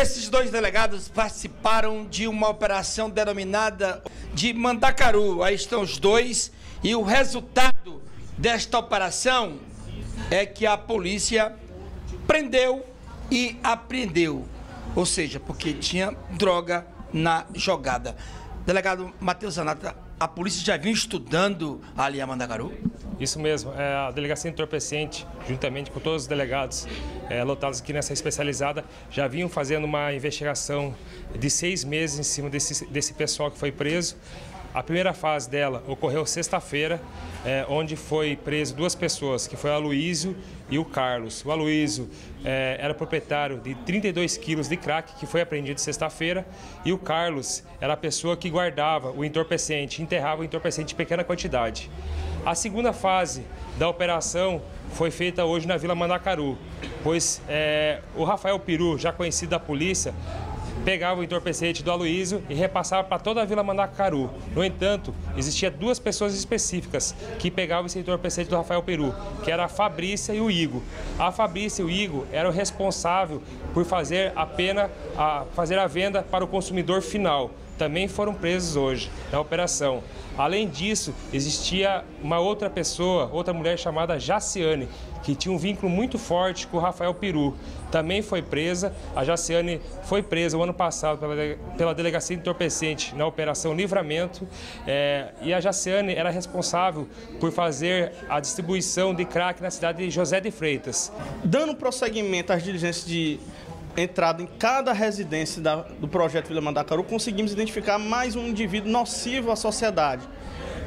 Esses dois delegados participaram de uma operação denominada de Mandacaru. Aí estão os dois. E o resultado desta operação é que a polícia prendeu e apreendeu. Ou seja, porque tinha droga na jogada. Delegado Matheus Zanata, a polícia já vinha estudando ali a Mandacaru? Isso mesmo, é, a delegacia entorpecente, juntamente com todos os delegados é, lotados aqui nessa especializada, já vinham fazendo uma investigação de seis meses em cima desse, desse pessoal que foi preso. A primeira fase dela ocorreu sexta-feira, é, onde foi preso duas pessoas, que foi o Aloísio e o Carlos. O Aloísio é, era proprietário de 32 quilos de crack, que foi apreendido sexta-feira, e o Carlos era a pessoa que guardava o entorpecente, enterrava o entorpecente em pequena quantidade. A segunda fase da operação foi feita hoje na Vila Mandacaru, pois é, o Rafael Peru, já conhecido da polícia, pegava o entorpecente do Aloísio e repassava para toda a Vila Mandacaru. No entanto, existia duas pessoas específicas que pegavam esse entorpecente do Rafael Peru, que era a Fabrícia e o Igo. A Fabrícia e o Igo eram responsáveis por fazer a pena, a, fazer a venda para o consumidor final. Também foram presos hoje na operação. Além disso, existia uma outra pessoa, outra mulher chamada Jaciane, que tinha um vínculo muito forte com o Rafael Peru. Também foi presa. A Jaciane foi presa o ano passado pela, pela Delegacia Entorpecente na Operação Livramento. É, e a Jaciane era responsável por fazer a distribuição de crack na cidade de José de Freitas. Dando prosseguimento às diligências de entrada em cada residência da, do projeto Vila Mandacaru, conseguimos identificar mais um indivíduo nocivo à sociedade.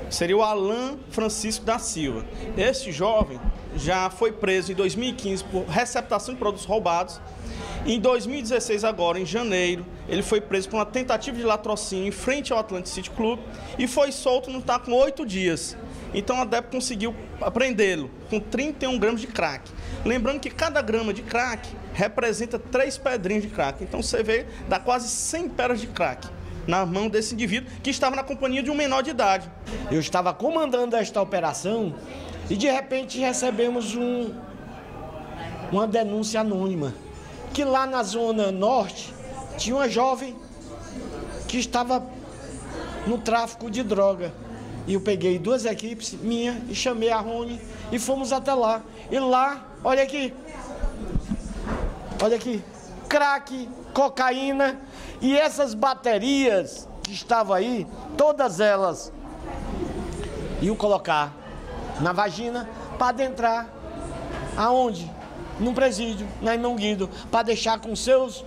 Seria o Alain Francisco da Silva. Esse jovem já foi preso em 2015 por receptação de produtos roubados. Em 2016, agora, em janeiro, ele foi preso por uma tentativa de latrocínio em frente ao Atlantic City Club e foi solto no tá com oito dias. Então a DEP conseguiu prendê-lo com 31 gramas de crack. Lembrando que cada grama de crack representa três pedrinhas de crack. Então você vê, dá quase 100 pedras de crack na mão desse indivíduo que estava na companhia de um menor de idade. Eu estava comandando esta operação e de repente recebemos um, uma denúncia anônima que lá na zona norte tinha uma jovem que estava no tráfico de droga. E eu peguei duas equipes minha e chamei a Rony e fomos até lá. E lá, olha aqui. Olha aqui. Crack, cocaína e essas baterias que estavam aí, todas elas iam colocar na vagina para adentrar aonde? Num presídio, na Irmão Guido, para deixar com seus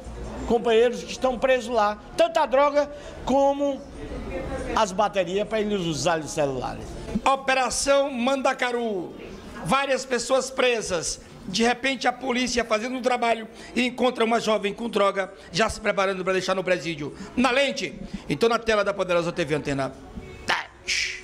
companheiros que estão presos lá, tanto a droga como as baterias para eles usarem celulares. Operação Mandacaru. Várias pessoas presas. De repente, a polícia fazendo um trabalho e encontra uma jovem com droga, já se preparando para deixar no presídio. Na lente. Então, na tela da Poderosa TV Antena. Touch.